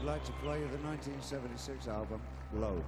we'd like to play the 1976 album, Low.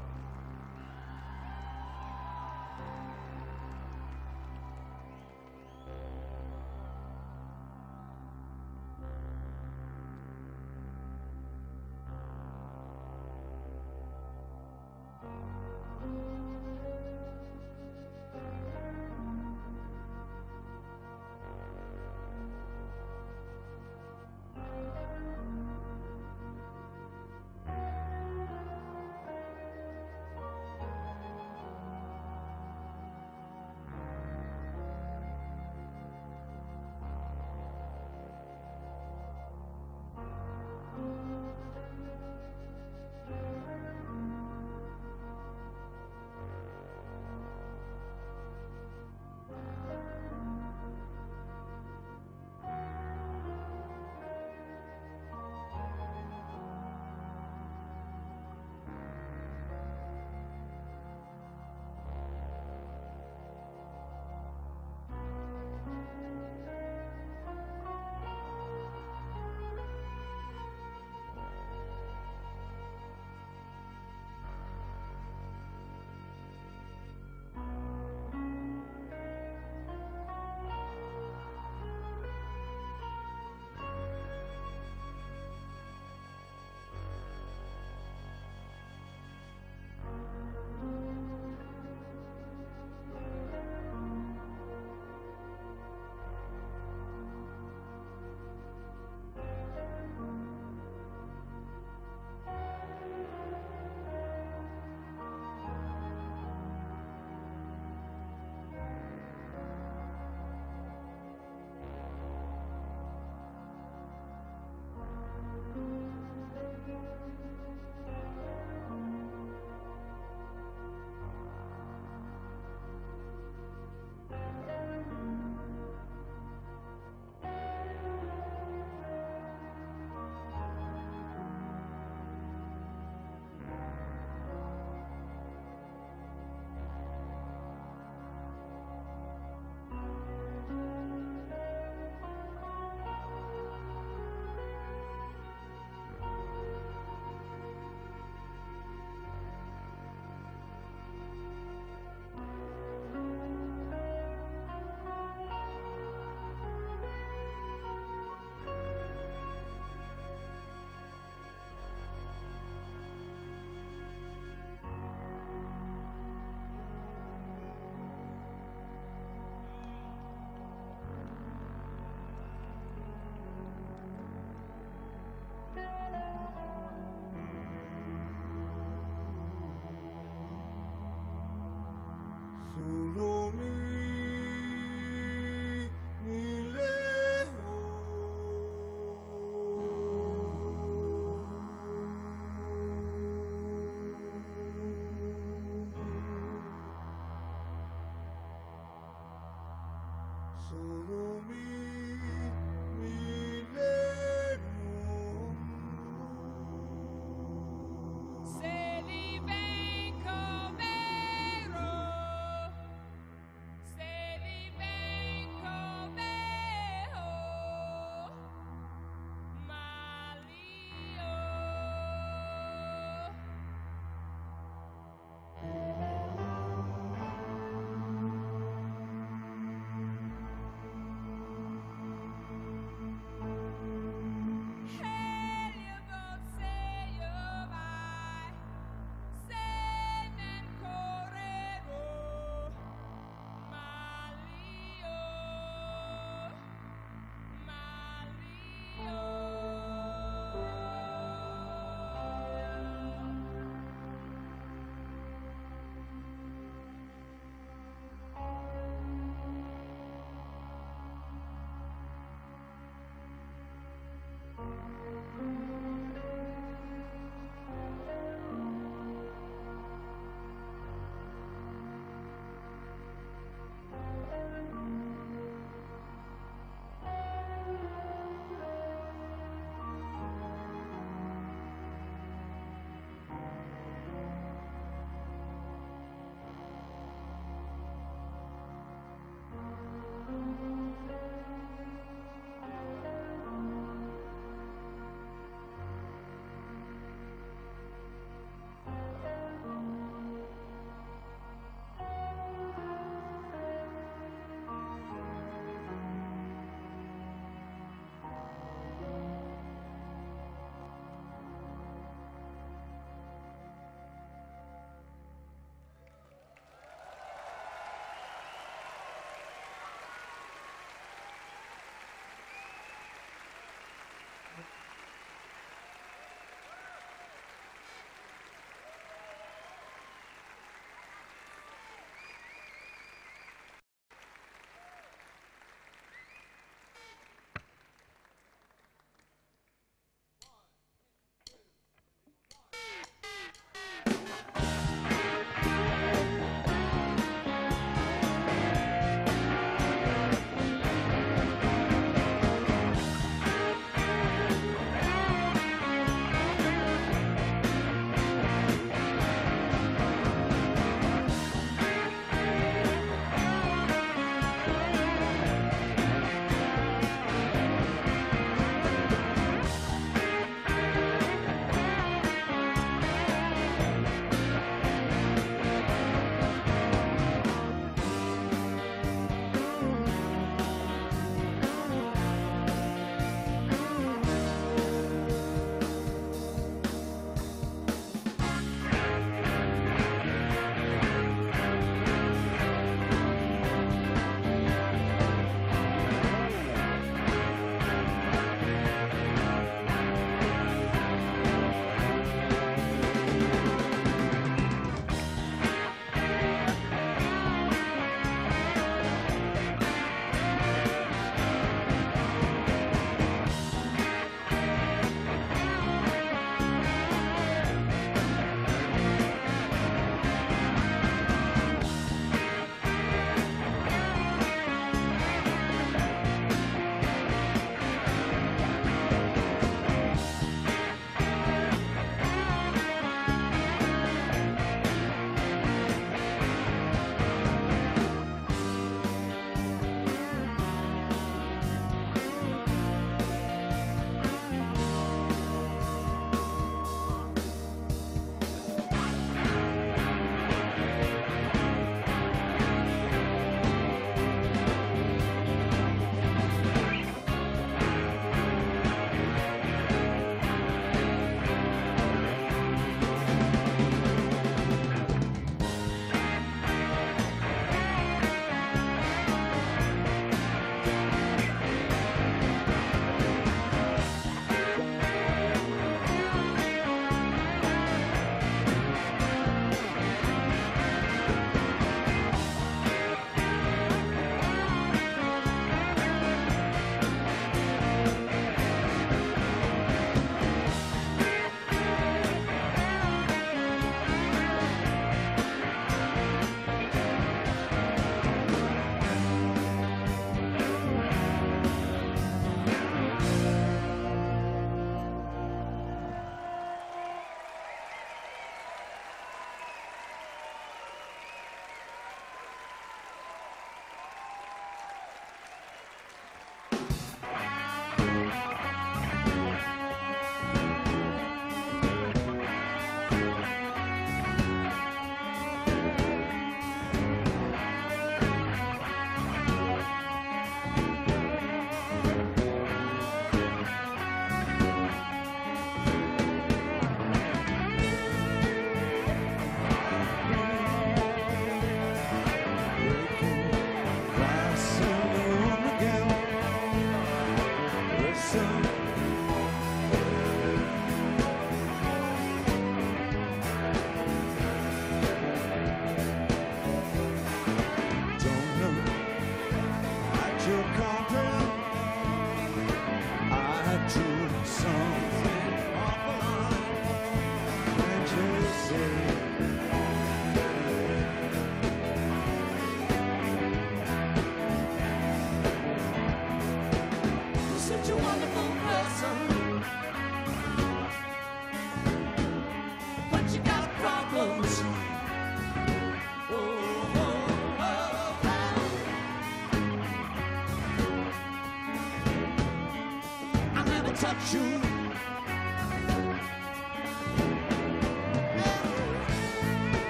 Solo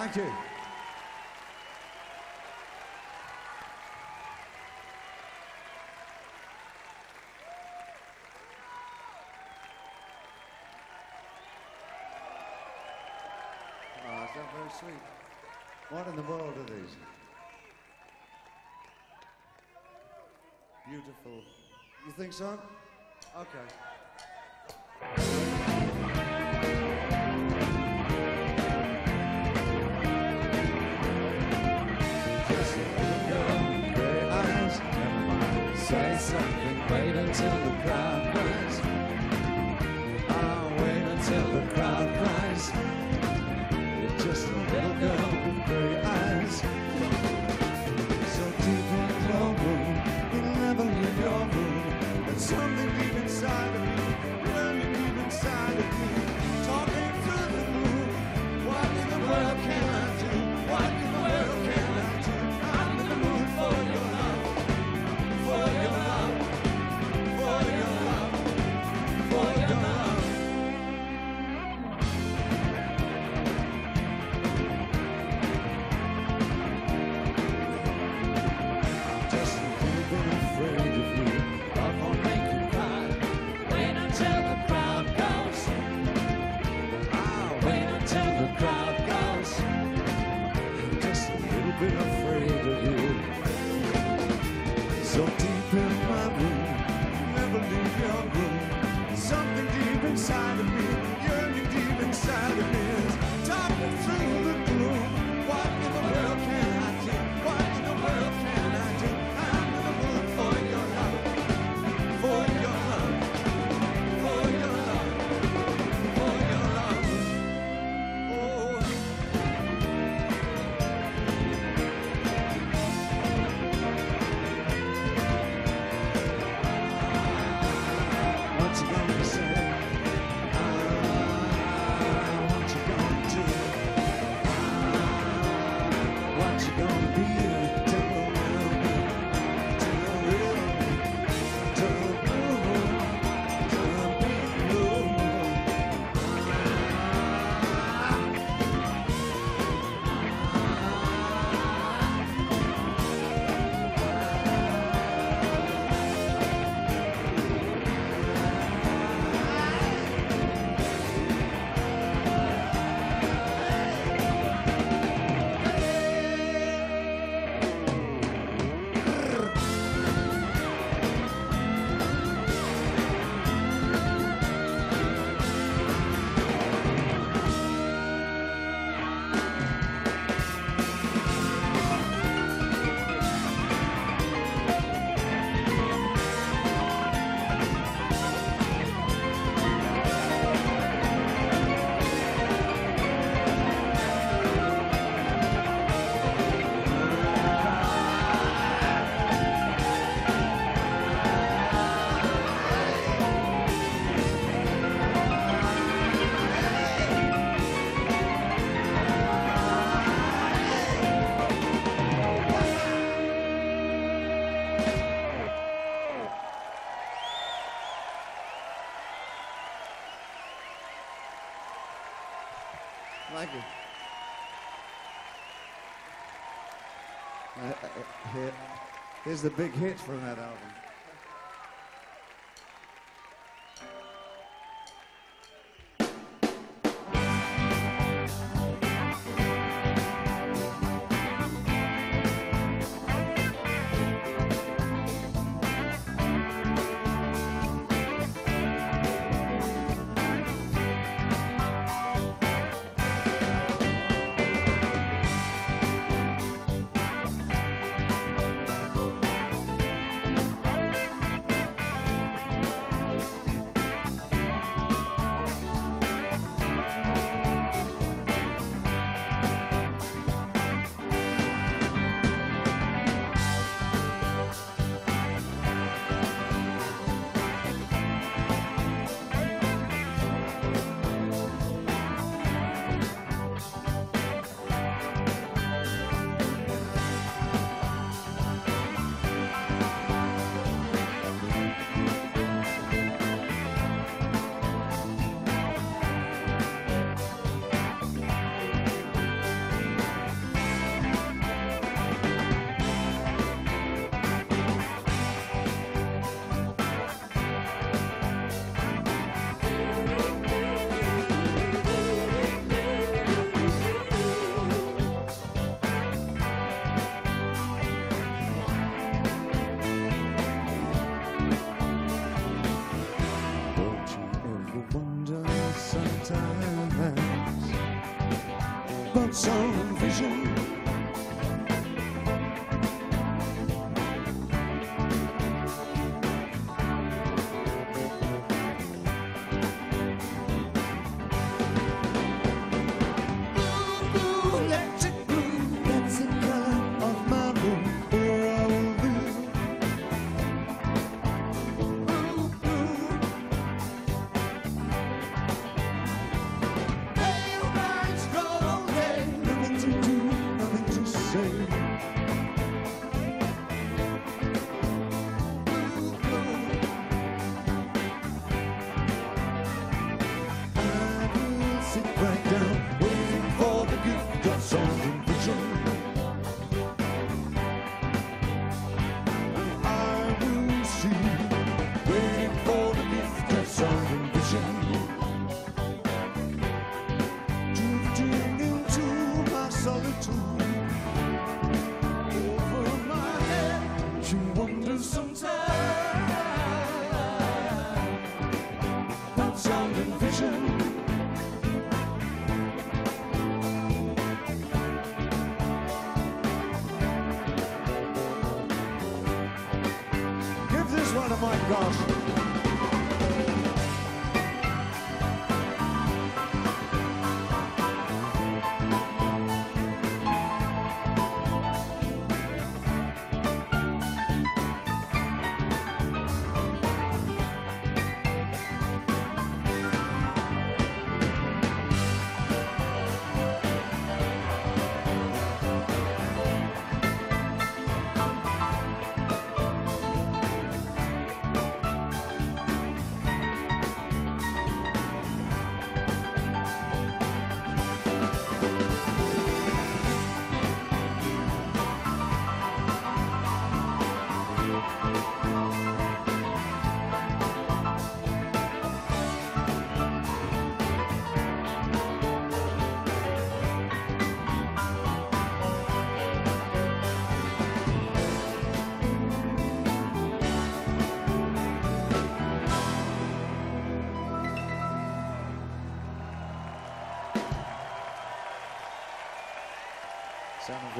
Thank you. Oh, is that very sweet? What in the world are these? Beautiful. You think so? Okay. something, wait until the crowd cries. Uh, uh, uh, here's the big hit from that album.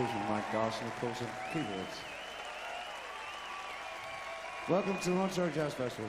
vision, Mike Garson, of course, keyboards. Welcome to the Montreux Jazz Festival.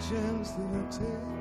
chance that I take.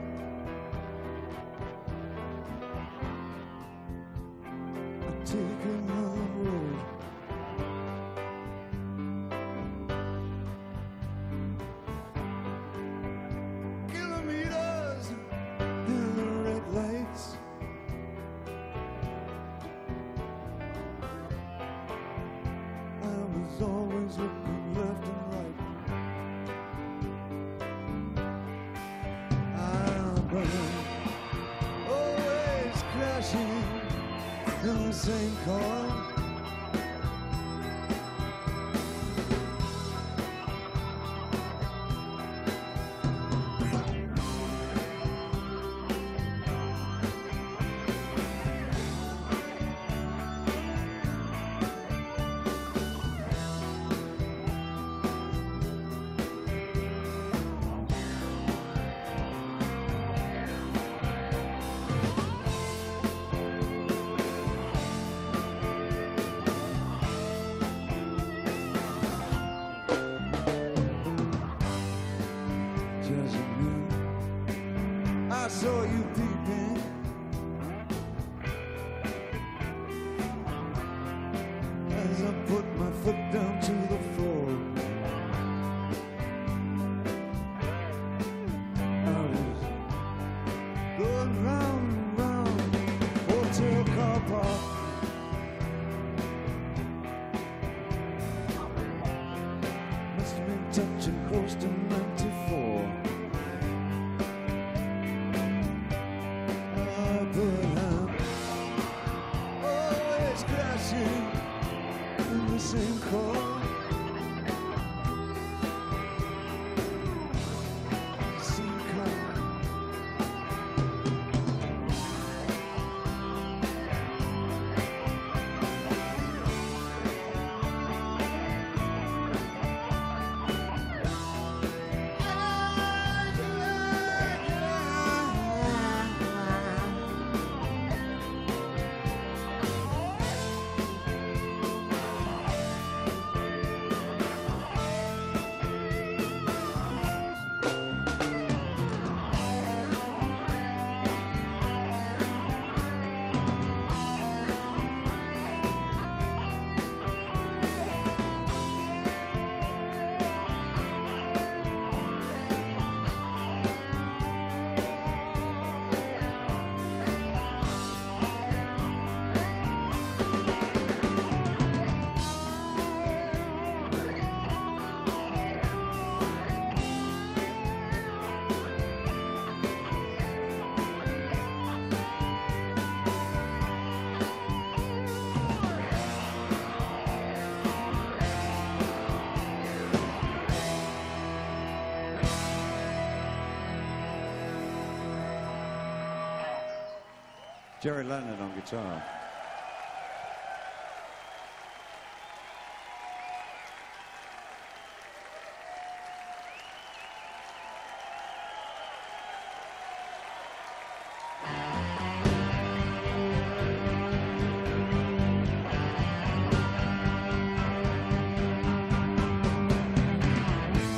Gerry Leonard on guitar.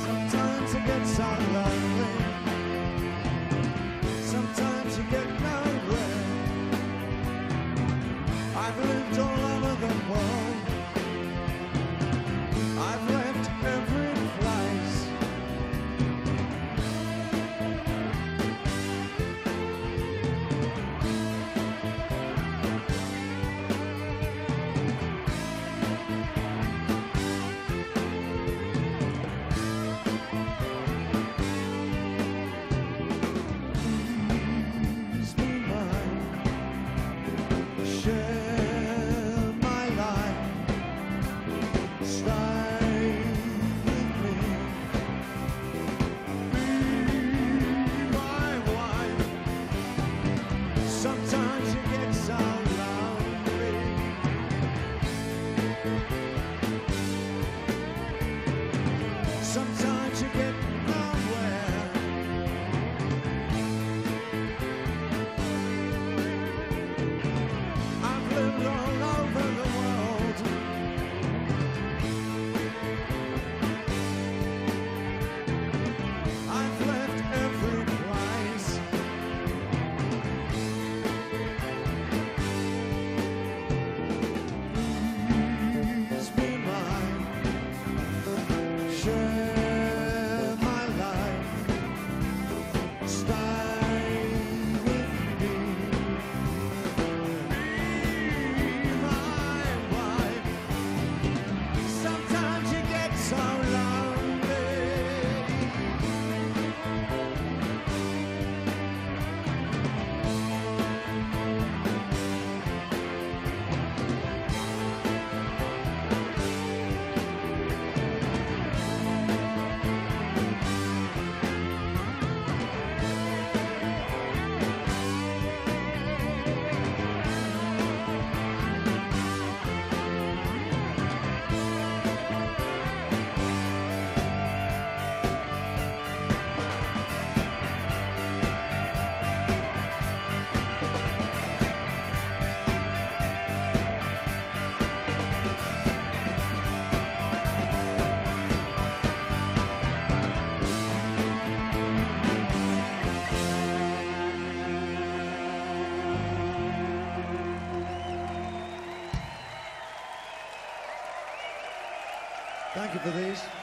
Sometimes Thank you for these.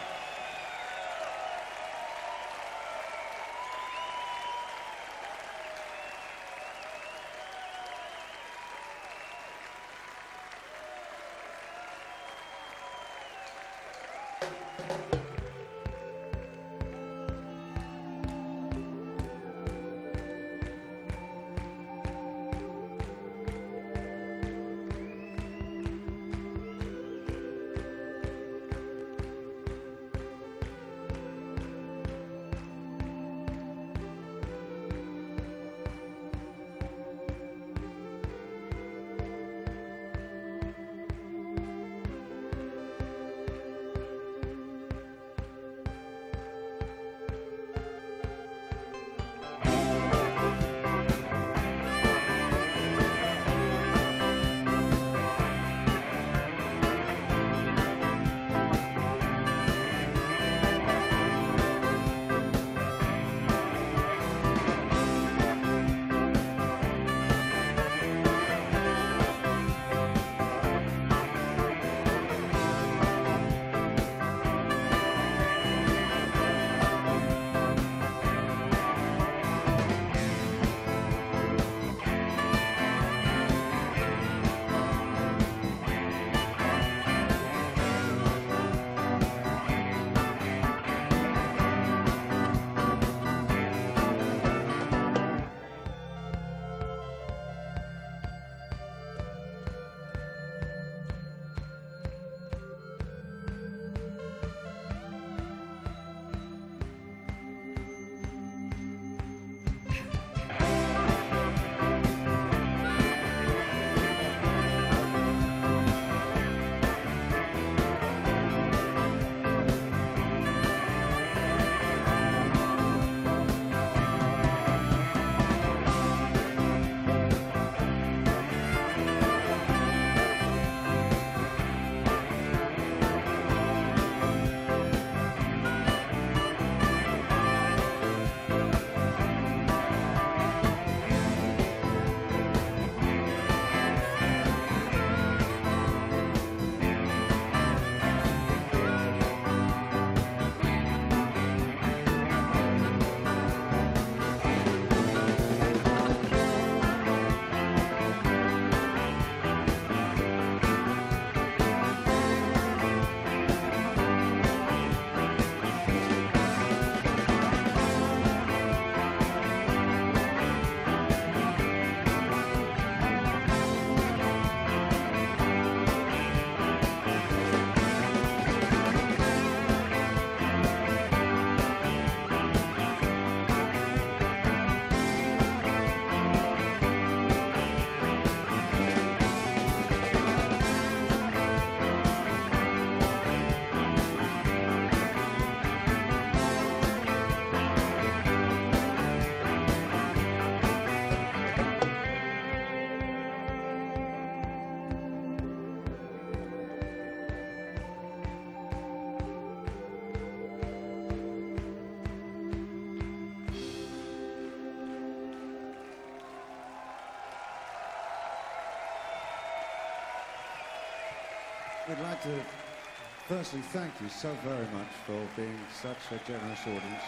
Firstly thank you so very much for being such a generous audience.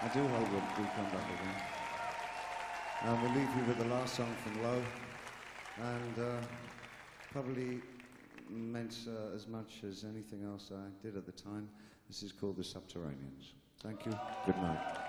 I do hope that we come back again. And we'll leave you with the last song from Low, and uh, probably meant uh, as much as anything else I did at the time. This is called The Subterraneans. Thank you. Good night.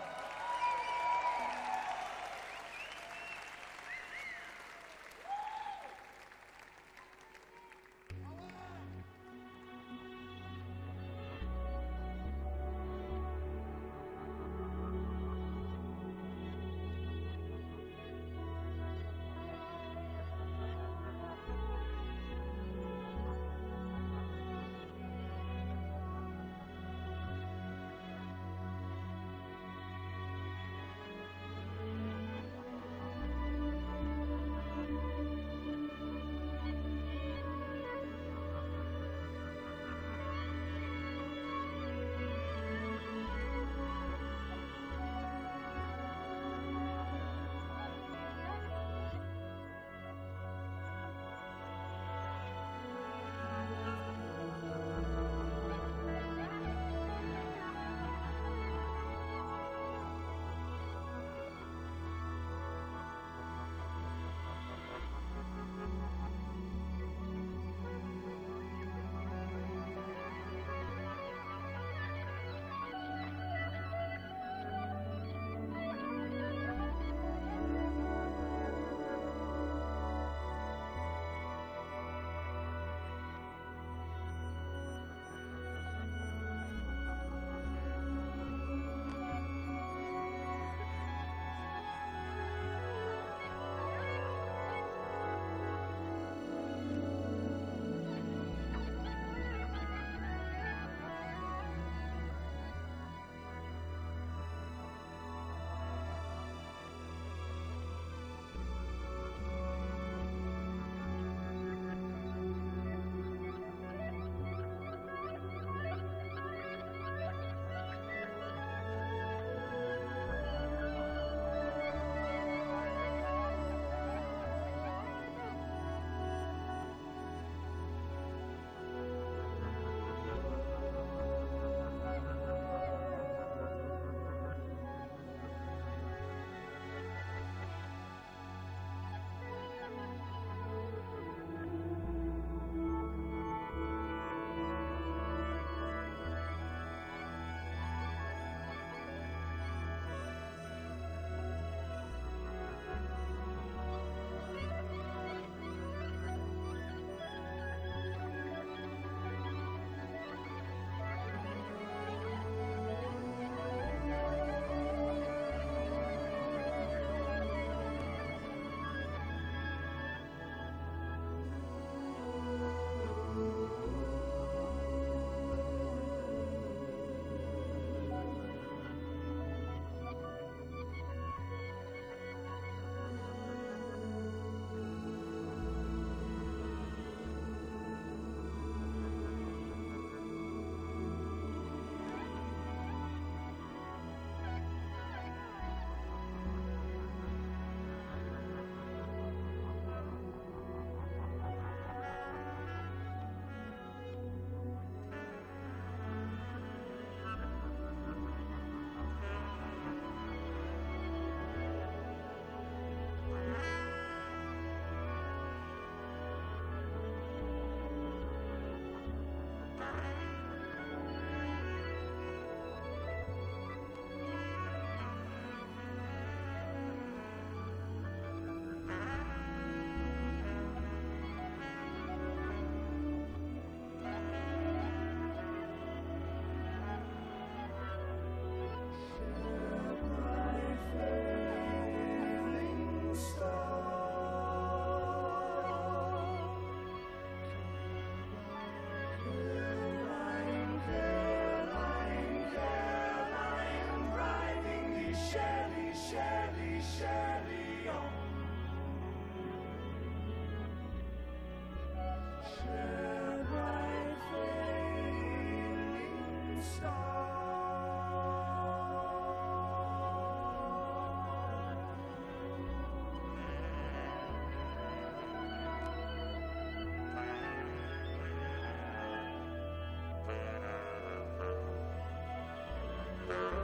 Thank you.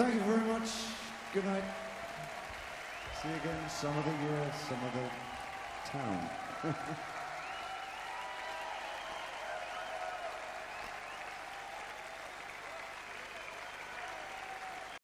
Thank you very much. Good night. See you again some other year, some other town.